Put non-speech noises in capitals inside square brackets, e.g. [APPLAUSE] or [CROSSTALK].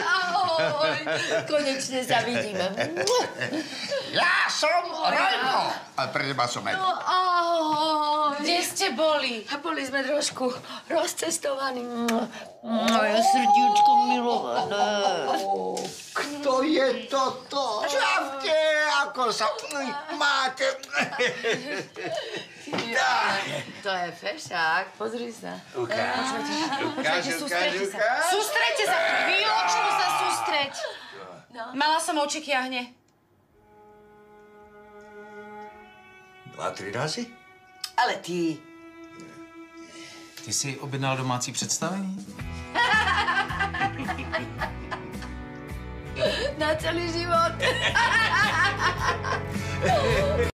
Ahoj, konečne sa vidíme. Ja som Rajko. A pre teba som Edo. No, ahoj. Kde ste boli? A boli sme trošku rozcestovaní. Moje srdíčko milované. Kto je toto? Čavte, ako sa máte. To je fešák, pozri sa. Ukáž, ukáž, ukáž, ukáž. Sústreďte sa, chvíľočku sa sústreď. Mala som oči kiahne. Dva, tri razy? Ale ty. Ty jsi objednal domácí představení? na celý život. [LAUGHS]